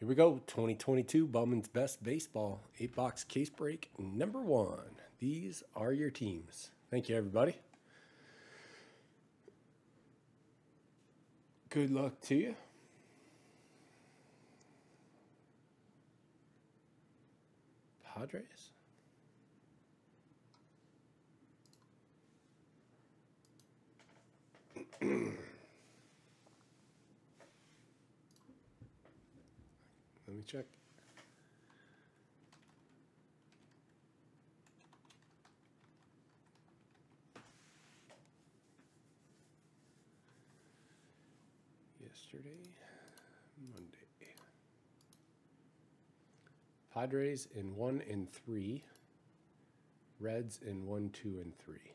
Here we go. 2022 Bowman's Best Baseball. Eight box case break number one. These are your teams. Thank you, everybody. Good luck to you. Padres. Let me check. Yesterday, Monday. Padres in one and three. Reds in one, two, and three.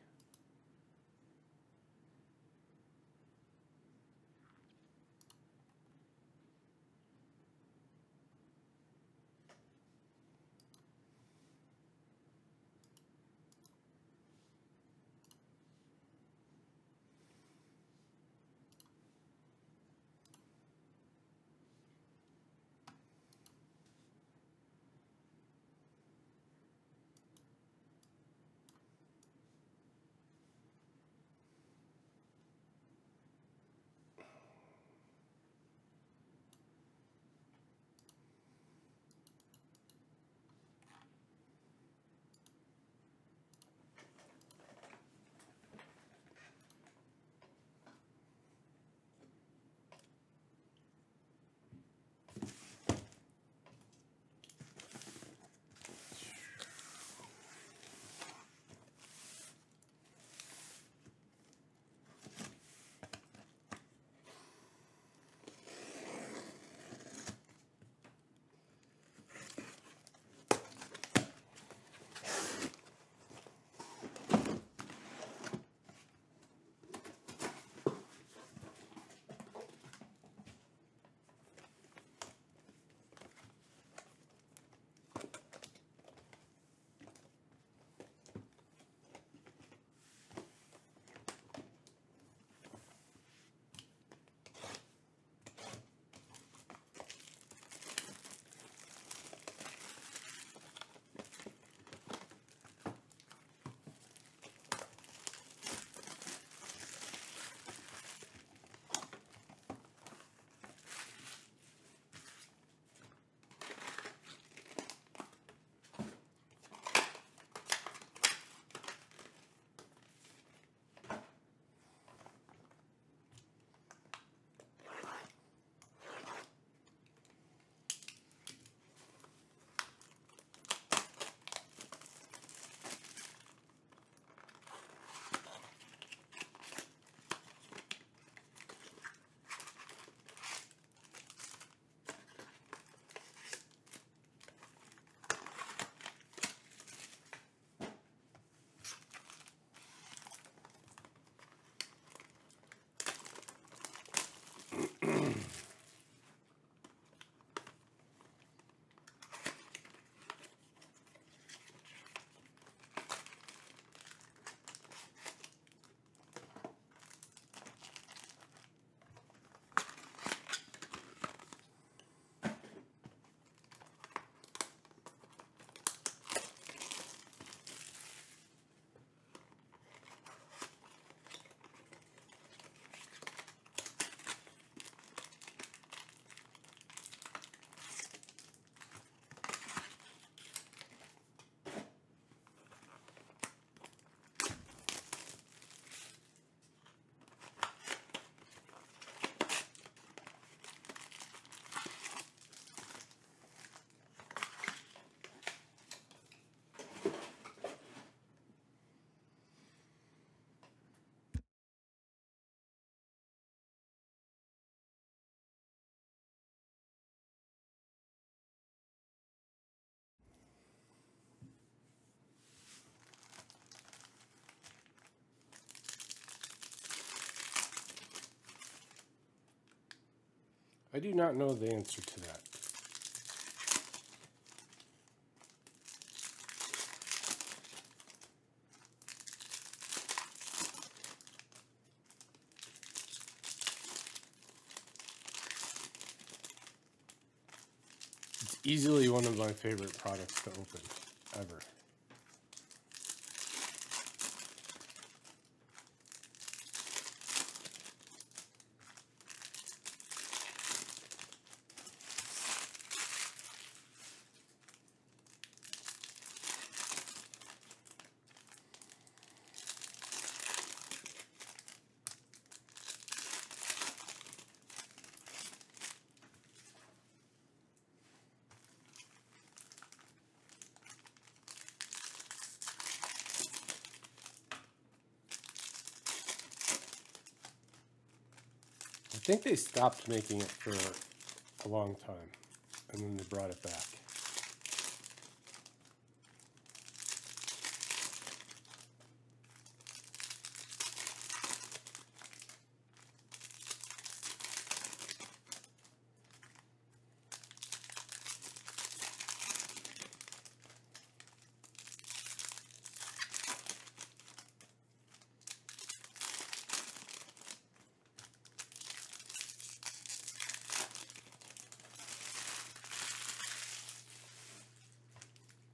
I do not know the answer to that. It's easily one of my favorite products to open ever. Stopped making it for a long time and then they brought it back.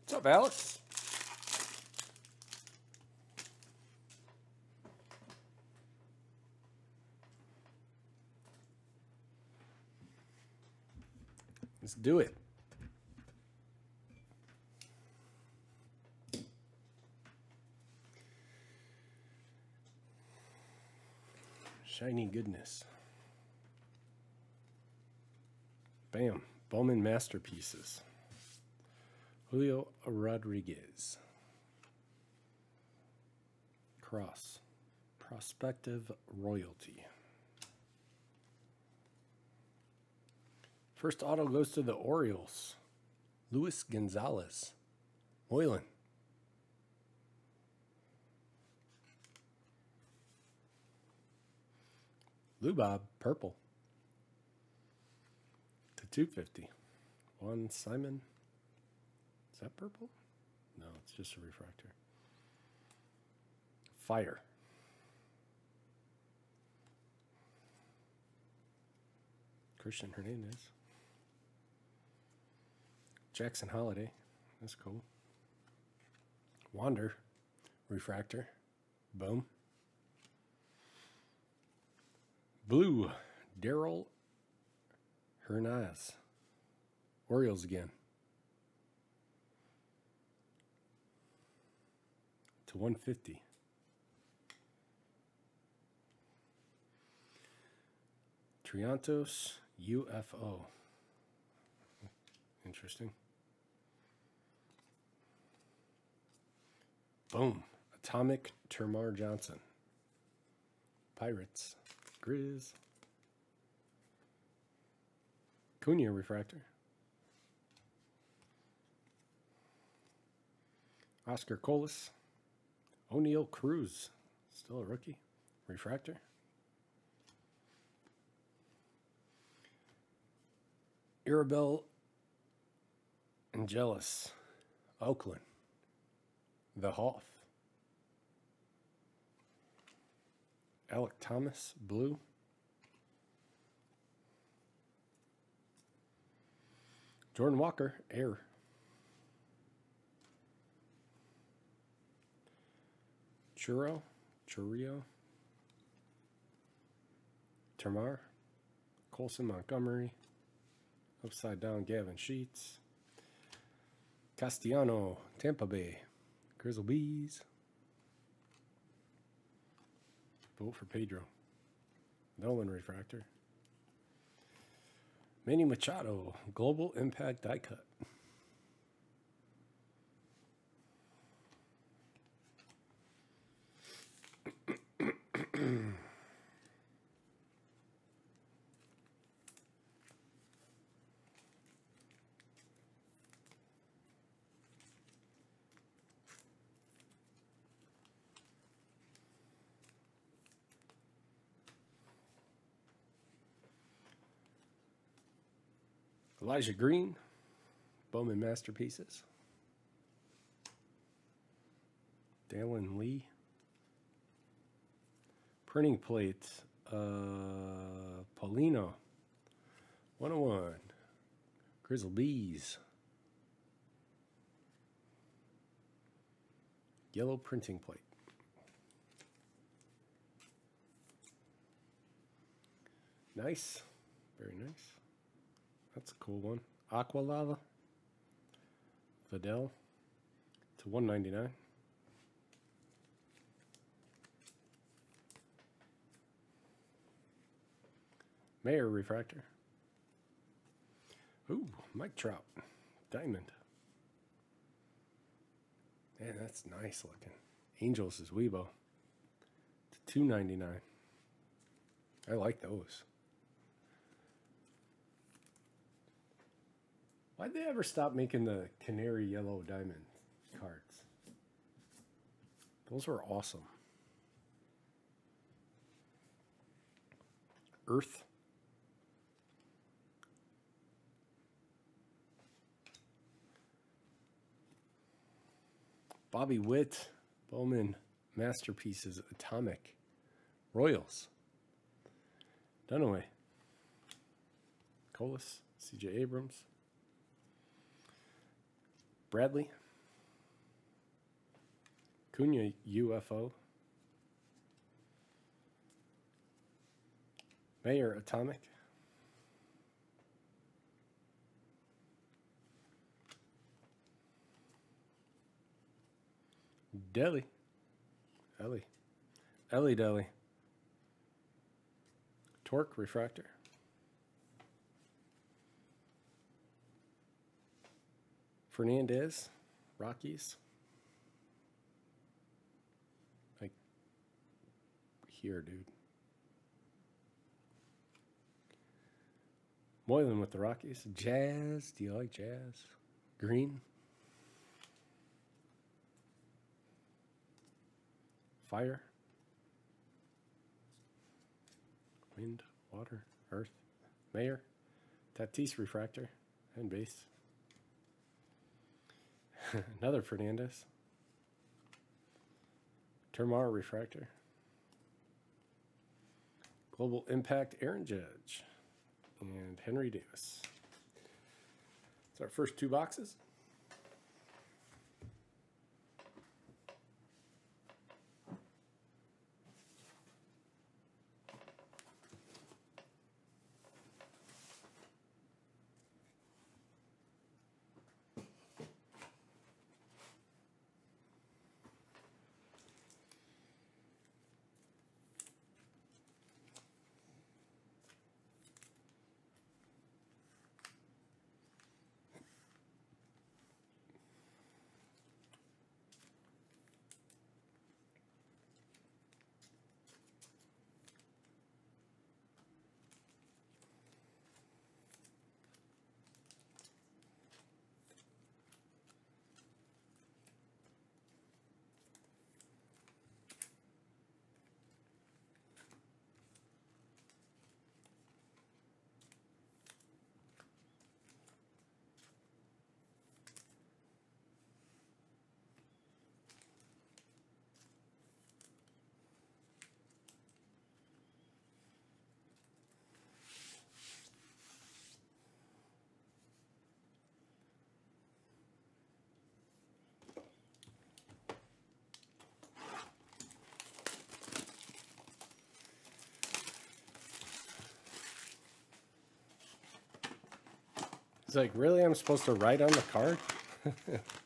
What's up, Alex? Let's do it. Shiny goodness. Bam. Bowman Masterpieces. Julio Rodriguez. Cross. Prospective Royalty. First auto goes to the Orioles. Luis Gonzalez. Moylan. Lubob, purple. To 250. Juan Simon. Is that purple? No, it's just a refractor. Fire. Christian Hernandez. Jackson Holliday. That's cool. Wander. Refractor. Boom. Blue. Darell Hernaiz. Orioles again. To 150. Triantos UFO. Interesting. Boom. Atomic Termarr Johnson. Pirates. Grizz. Cunha Refractor. Oscar Colas. Oneil Cruz, still a rookie. Refractor. Arabel Angelis, Oakland. The Hoff. Alek Thomas, blue. Jordan Walker, air. Churro, Churrio, Termarr, Colson Montgomery, Upside Down Gavin Sheets, Castellano, Tampa Bay, Grizzle Bees. Vote for Pedro. Nolan Refractor. Manny Machado, Global Impact Die Cut. Elijah Green, Bowman Masterpieces. Dallin Lee. Printing plate, uh, Paulino, 101. Grizzlies. Yellow printing plate. Nice. Very nice. That's a cool one. Aqua Lava. Vidal to 199. Mayer Refractor. Ooh, Mike Trout. Diamond. Man, that's nice looking. Angels is Weibo. To 299. I like those. Why'd they ever stop making the canary yellow diamond cards? Those were awesome. Earth. Bobby Witt, Bowman Masterpieces, Atomic, Royals, Dunaway, Colas, CJ Abrams, Bradley, Cunha UFO, Mayer Atomic, Deli, Ellie, Ellie Deli, Torque Refractor. Fernandez, Rockies. Like here, dude. Moylan with the Rockies. Jazz. Do you like jazz? Green. Fire. Wind, water, earth. Mayer. Tatis refractor and base. Another Fernandez. Termarr Refractor. Global Impact Aaron Judge. And Henry Davis. It's our first two boxes. It's like, really? I'm supposed to write on the card?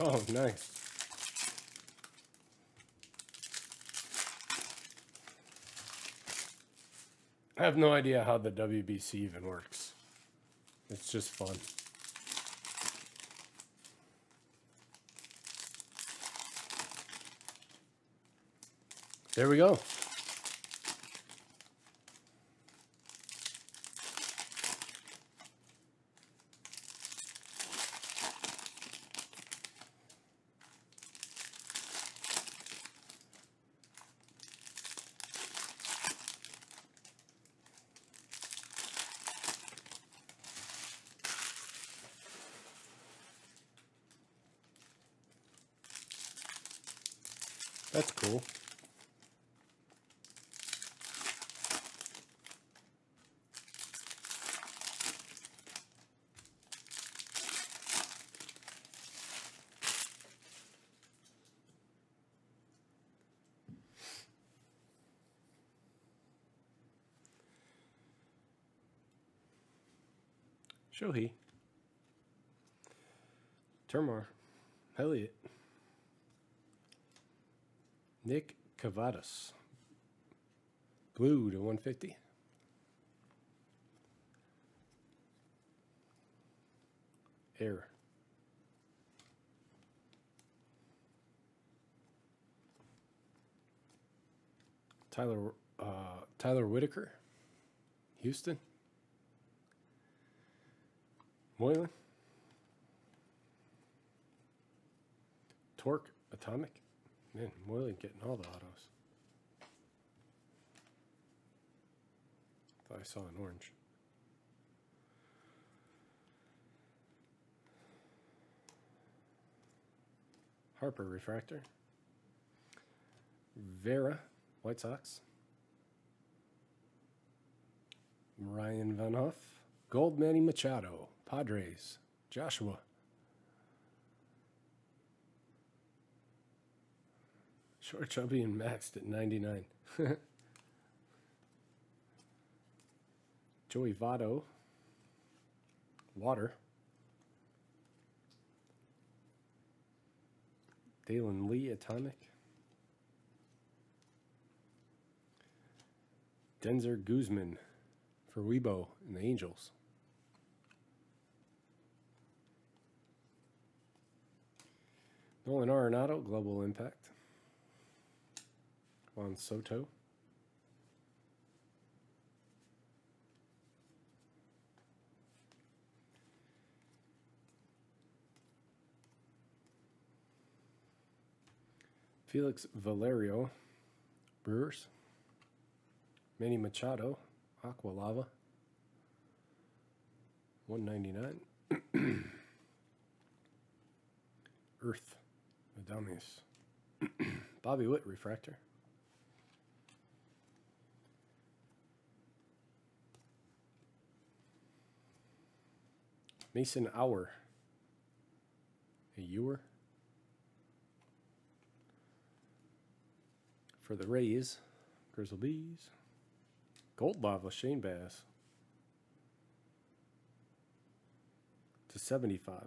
Oh, nice. I have no idea how the WBC even works. It's just fun. There we go. That's cool. Shohei. Termarr. Elliott. Nick Cavadas. Blue to 150. Air. Tyler uh, Tyler Whitaker. Houston. Moylan. Torque Atomic. Man, Moylan getting all the autos. Thought I saw an orange. Harper Refractor. Vera, White Sox. Ryan Van Huff. Gold Manny Machado, Padres. Joshua. Short, chubby, and maxed at 99. Joey Votto. Water. Dalen Lee, Atomic. Denzer Guzman for Weibo and the Angels. Nolan Arenado, Global Impact. Juan Soto. Felix Valerio, Brewers. Manny Machado, Aqua Lava. 199. Earth, Adamus. Bobby Witt, Refractor. Mason Auer. A Ewer. For the Rays, Grizzle Bees. Gold Lava, Shane Baz. To 75.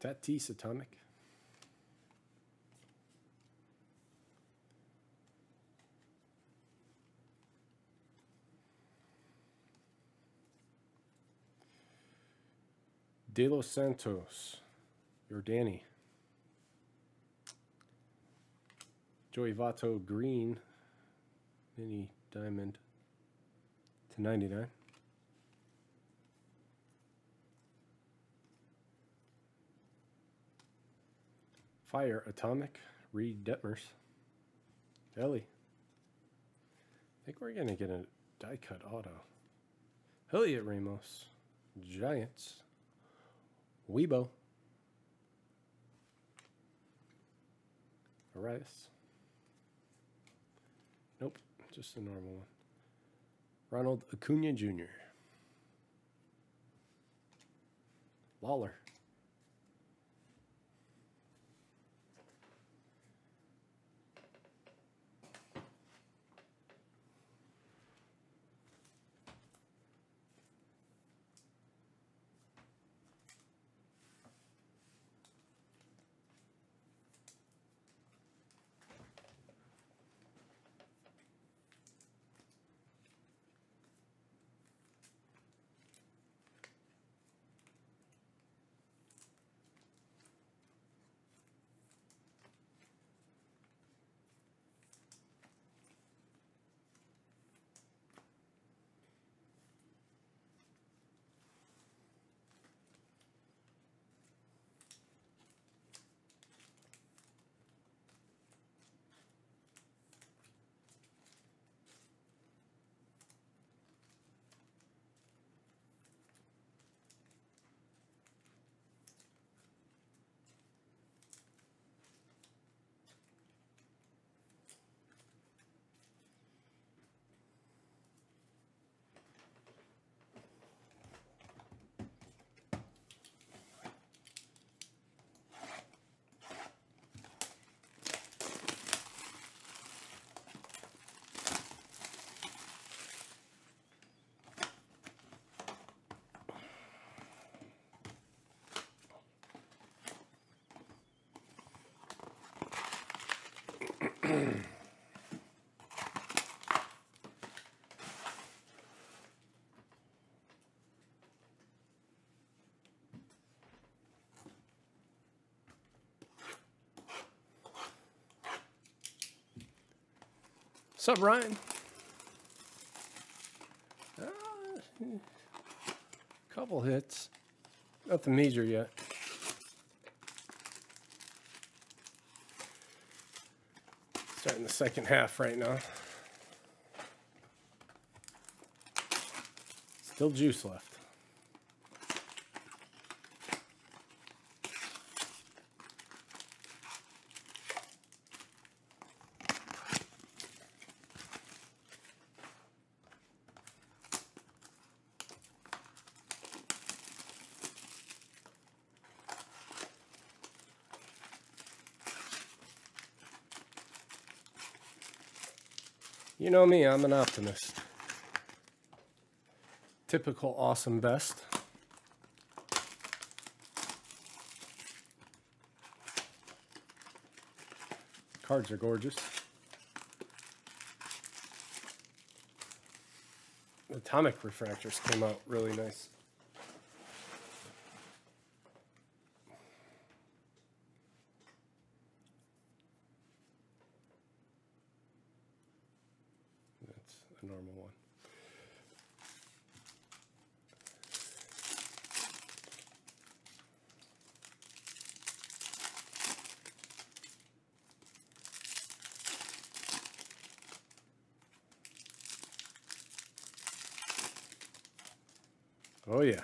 Tatis Atomic. De Los Santos, your Danny. Joey Votto Green, mini diamond to 99. Fire Atomic, Reed Detmers. Ellie. I think we're going to get a die cut auto. Heliot Ramos, Giants. Weibo. Arias. Nope, just a normal one. Ronald Acuna Jr. Lawlar. What's up, Ryan? Uh, couple hits. Nothing major yet. Starting the second half right now. Still juice left. You know me, I'm an optimist. Typical awesome best. Cards are gorgeous. Atomic refractors came out really nice. That's a normal one. Oh yeah.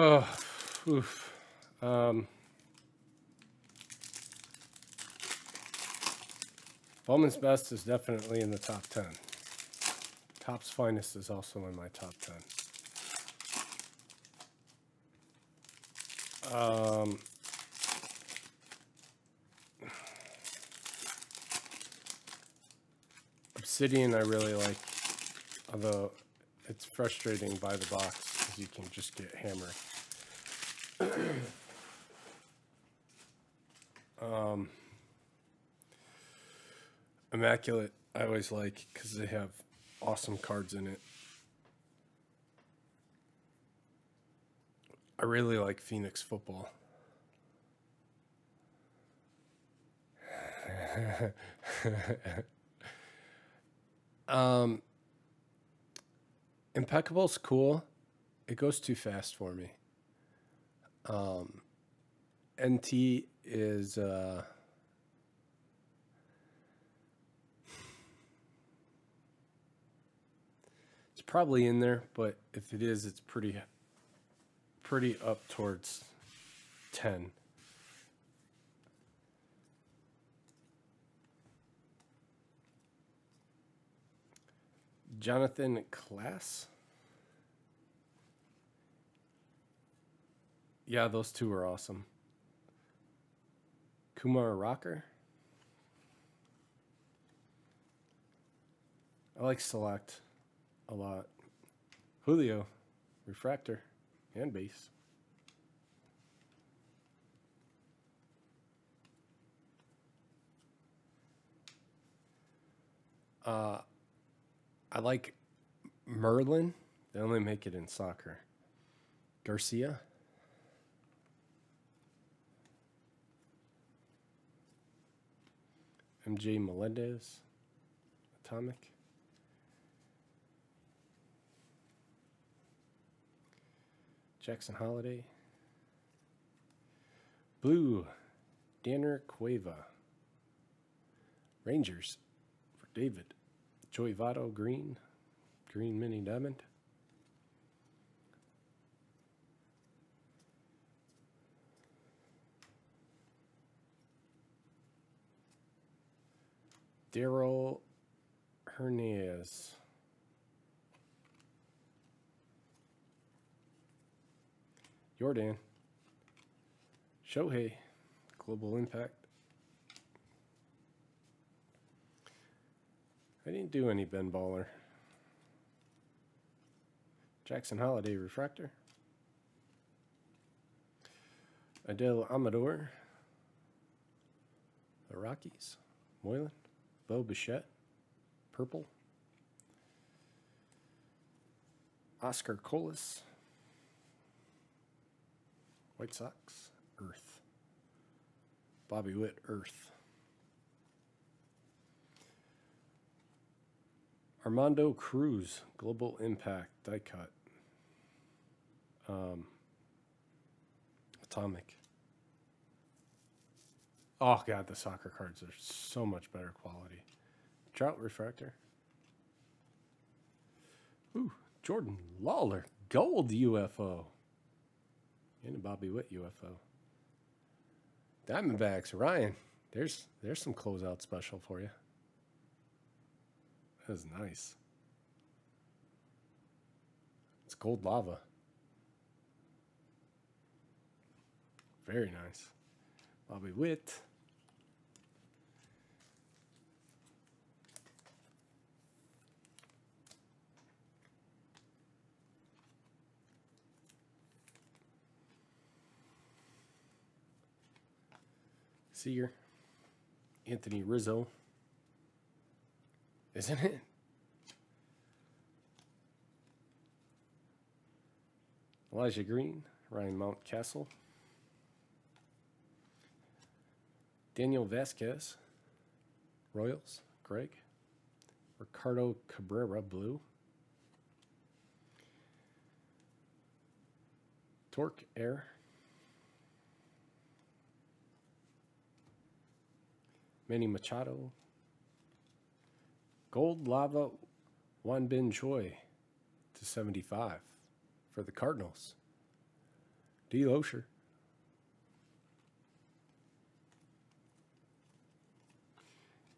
Oh, oof. Um, Bowman's Best is definitely in the top 10. Topps Finest is also in my top 10. Um, Obsidian I really like, although it's frustrating by the box you can just get hammered. um, Immaculate I always like because they have awesome cards in it. I really like Phoenix football. um, Impeccable's cool. It goes too fast for me. Um, NT is uh, it's probably in there, but if it is, it's pretty pretty up towards ten. Jonathan Clase. Yeah, those two are awesome. Kumar Rocker. I like Select a lot. Julio, Refractor, and Base. Uh, I like Merlin. They only make it in soccer. Garcia. MJ Melendez. Atomic. Jackson Holliday. Blue. Danyer Cueva. Rangers for David. Joey Votto Green. Green Mini Diamond. Darell Hernaiz. Jordan. Shohei. Global Impact. I didn't do any Ben Baller. Jackson Holliday Refractor. Adael Amador. The Rockies. Moylan. Bo Bichette. Purple. Oscar Colas. White Sox. Earth. Bobby Witt. Earth. Armando Cruz. Global Impact. Die cut. Um, atomic. Oh god, the soccer cards are so much better quality. Trout refractor. Ooh, Jordan Lawlar, gold UFO. And a Bobby Witt UFO. Diamondbacks, Ryan. There's there's some closeout special for you. That is nice. It's gold lava. Very nice. Bobby Witt. Seager. Anthony Rizzo. Isn't it? Elijah Green, Ryan Mountcastle. Daniel Vasquez, Royals, Greg. Ricardo Cabrera, Blue. Torque, Air. Manny Machado. Gold Lava Won Bin Choi to 75 for the Cardinals. D. Losher.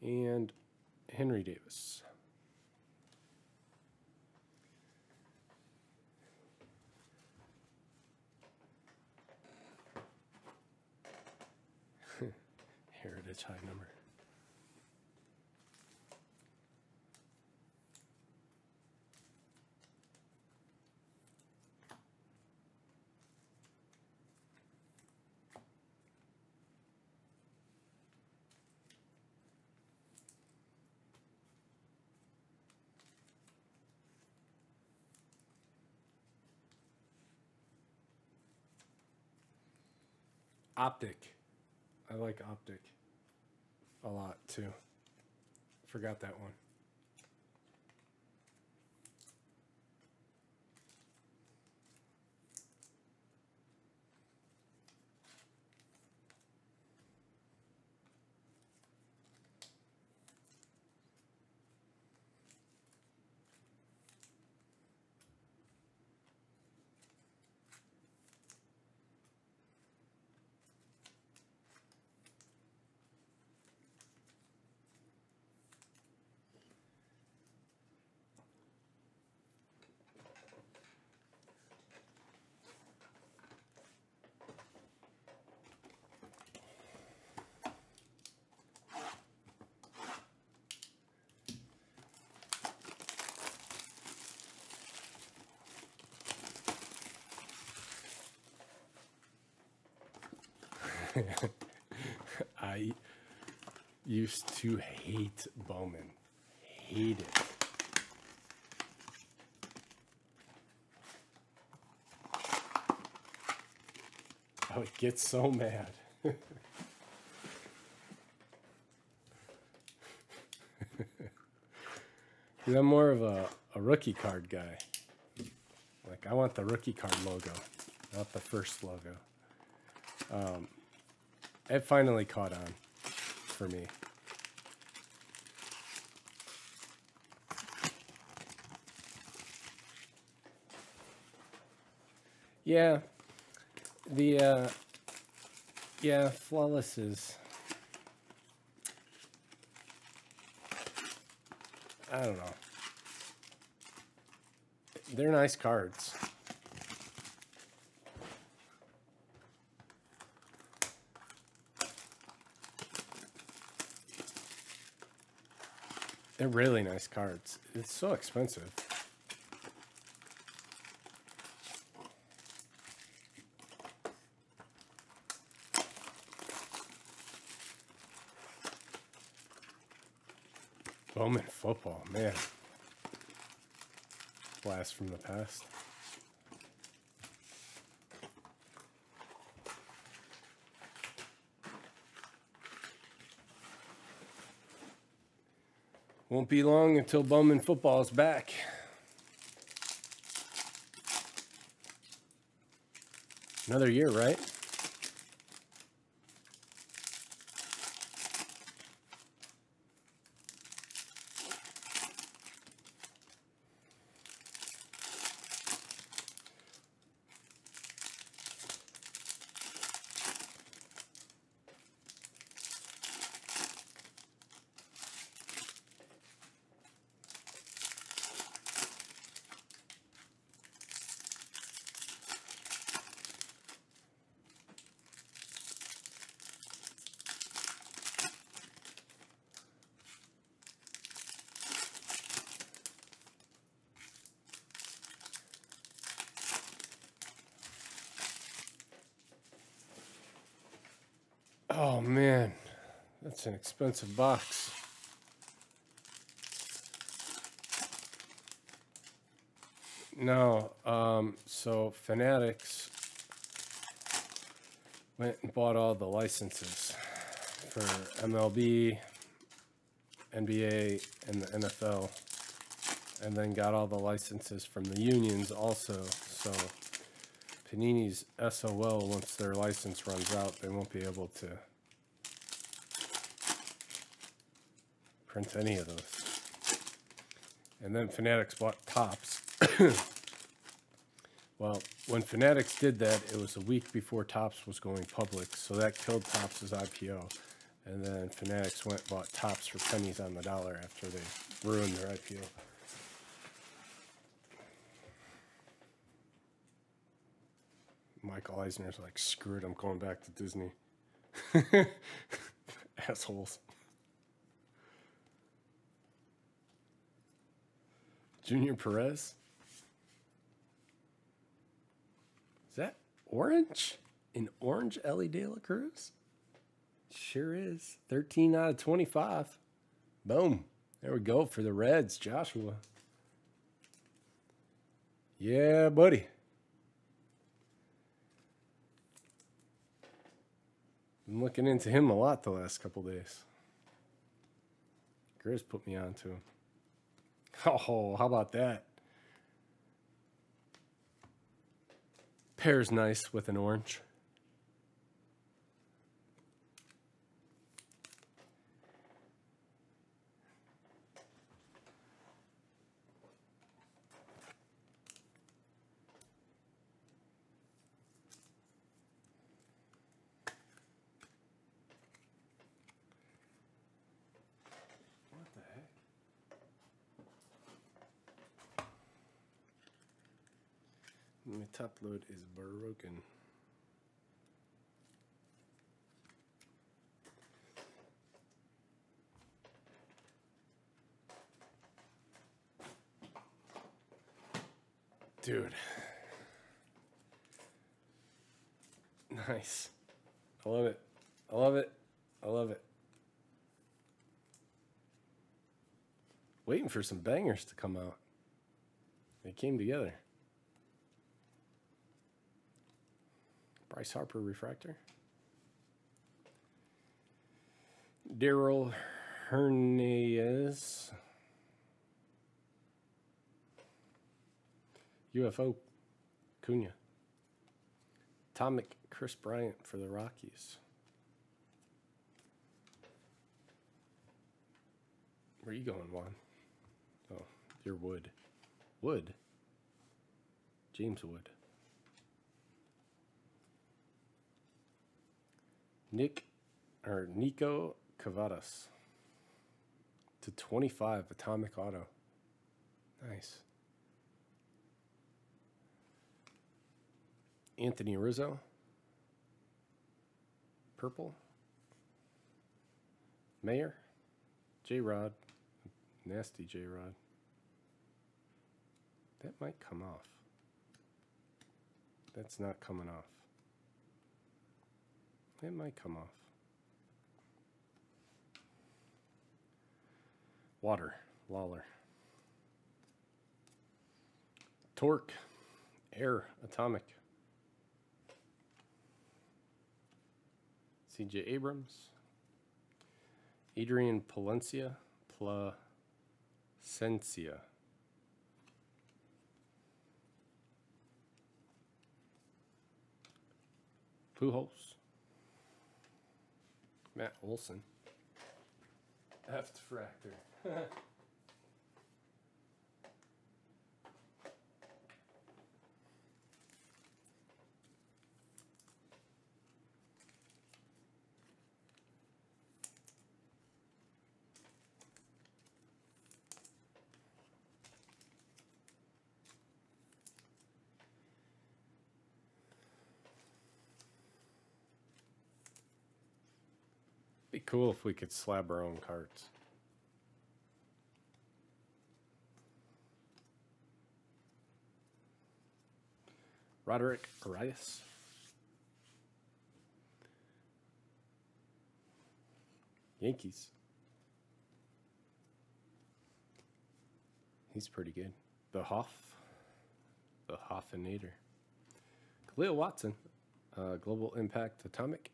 And Henry Davis. Heritage high number. Optic. I like Optic a lot too. Forgot that one. I used to hate Bowman. Hate it. I would get so mad. I'm more of a, a rookie card guy. Like, I want the rookie card logo, not the first logo. Um, it finally caught on for me. Yeah, the uh, yeah, flawless is I don't know. They're nice cards. They're really nice cards. It's so expensive. Bowman football, man. Blast from the past. Won't be long until Bowman football is back. Another year, right? Oh man, that's an expensive box. No, um, so Fanatics went and bought all the licenses for MLB, NBA, and the NFL, and then got all the licenses from the unions also. So Panini's SOL, once their license runs out, they won't be able to print any of those. And then Fanatics bought Topps. well, when Fanatics did that, it was a week before Topps was going public, so that killed Topps' IPO. And then Fanatics went bought Topps for pennies on the dollar after they ruined their IPO. Michael Eisner's like, screw it, I'm going back to Disney. Assholes. Junior Perez? Is that orange? An orange Elly De La Cruz? Sure is. 13 out of 25. Boom. There we go for the Reds, Joshua. Yeah, buddy. Been looking into him a lot the last couple days. Grizz put me on to him. Oh, how about that? Pear's nice with an orange. My top load is broken. Dude. Nice. I love it. I love it. I love it. Waiting for some bangers to come out. They came together. Bryce Harper refractor. Darell Hernandez. UFO Cunha. Atomic Kris Bryant for the Rockies. Where are you going, Juan? Oh, you're Wood. Wood? James Wood. Nick or Niko Kavadas. to 25 atomic auto. Nice. Anthony Rizzo. Purple. Mayer. J Rod. Nasty J Rod. That might come off. That's not coming off. It might come off. Water. Lawlar. Torque. Air. Atomic. CJ Abrams. Adrian Palencia. Placencia. Pujols. Matt Olson. Heft Fractor. Cool if we could slab our own cards. Roderick Arias. Yankees. He's pretty good. The Hoff. The Hoffinator. Khalil Watson. Uh, Global Impact Atomic.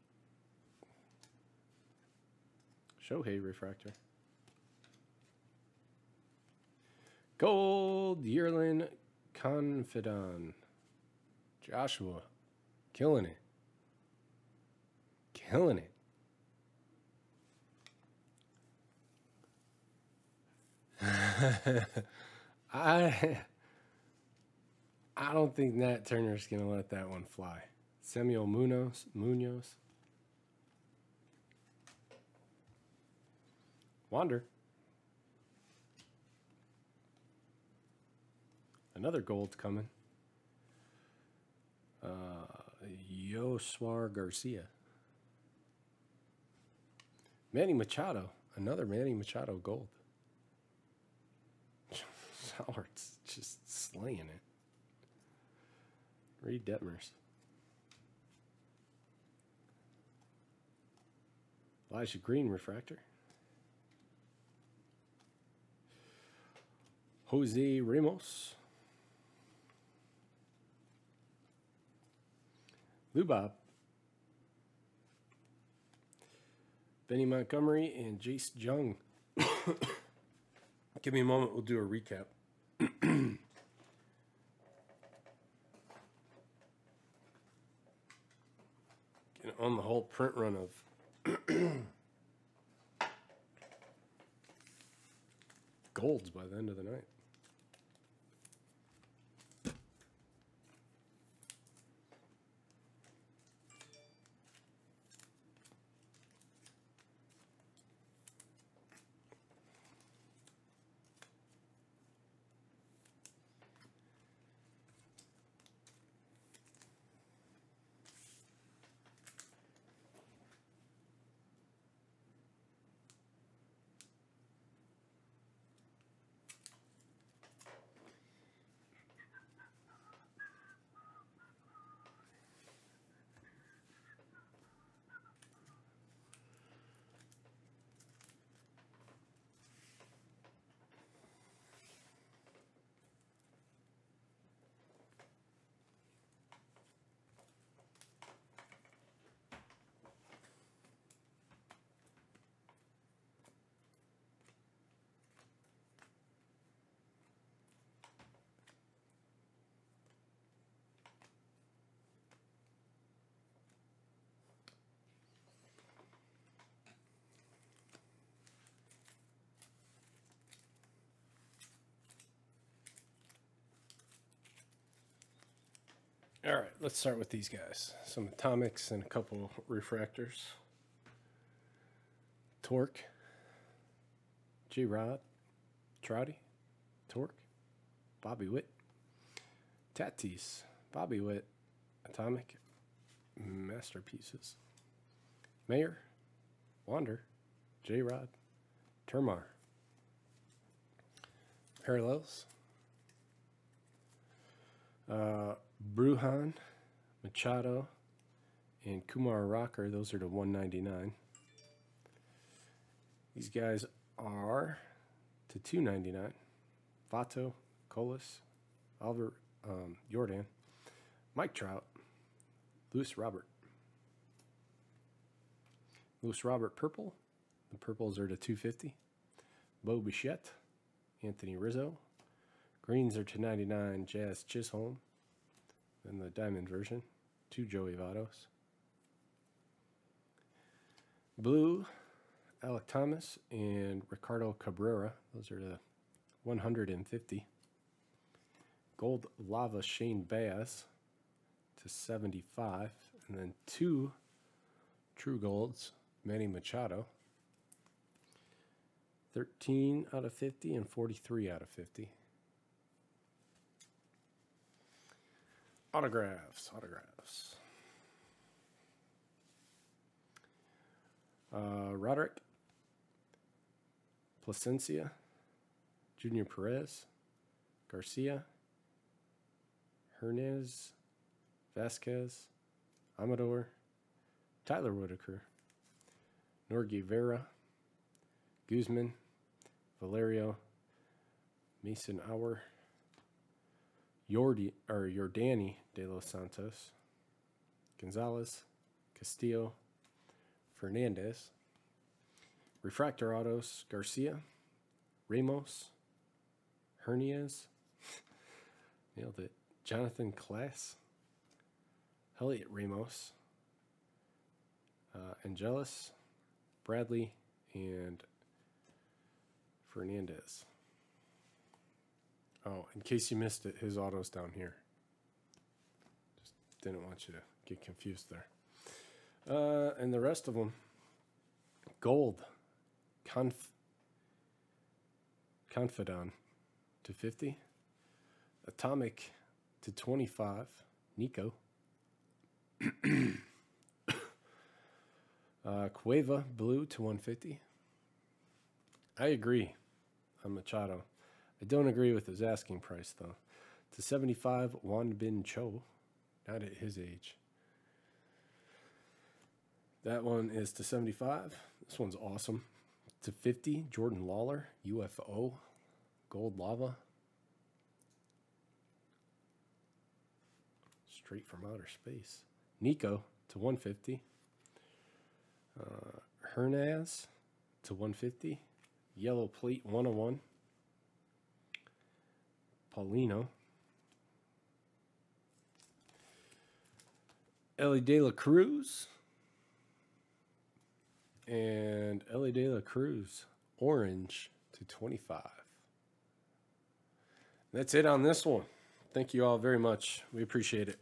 Shohei Refractor. Gold Yerlin Confidan. Joshua. Killing it. Killing it. I I don't think Nat Turner's gonna let that one fly. Samuel Munoz Munoz. Wander. Another gold coming. Uh, Yoswar Garcia. Manny Machado. Another Manny Machado gold. Howard's just slaying it. Reed Detmers. Elijah Green refractor. Jose Ramos. Lubob. Benny Montgomery and Jace Jung. Give me a moment, we'll do a recap. On the whole print run of golds by the end of the night. All right, let's start with these guys. Some atomics and a couple refractors. Torque. J Rod, Trouty, Torque, Bobby Witt, Tatis, Bobby Witt, Atomic, Masterpieces, Mayer, Wander, J Rod, Termarr, Parallels, uh, Bruhan, Machado, and Kumar Rocker. Those are the 199. These guys are to 299. Vato, Colas, Albert, um, Jordan, Mike Trout, Luis Robert. Luis Robert purple. The purples are to 250. Bo Bichette, Anthony Rizzo. Greens are to 99. Jazz Chisholm. Then the diamond version, two Joey Vados. Blue, Alek Thomas and Ricardo Cabrera. Those are the 150. Gold Lava Shane Baz to 75. And then two True Golds, Manny Machado. 13 out of 50 and 43 out of 50. Autographs, autographs. Uh, Roderick, Placencia, Junior Perez, Garcia, Hernandez, Vasquez, Amador, Tyler Whitaker, Norge Vera, Guzman, Valerio, Mason Auer, Jordi or Jordani de los Santos, Gonzalez, Castillo, Fernandez, Refractor Autos, Garcia, Ramos, Hernias, nailed it, Jonathan Clase, Heliot Ramos, uh, Angelis, Bradley, and Fernandez. Oh, in case you missed it, his auto's down here. Just didn't want you to get confused there. Uh, and the rest of them, gold, conf, Confidan to 50, atomic to 25, Nico, uh, Cueva blue to 150. I agree on Machado. I don't agree with his asking price though. To 75, Won Bin Cho, not at his age. That one is to 75. This one's awesome. To 50, Jordan Lawlar, UFO, Gold Lava. Straight from outer space. Nico to 150. Uh, Hernaiz to 150. Yellow Plate 101. Paulino. Elly De La Cruz. And Elly De La Cruz, orange to 25. That's it on this one. Thank you all very much. We appreciate it.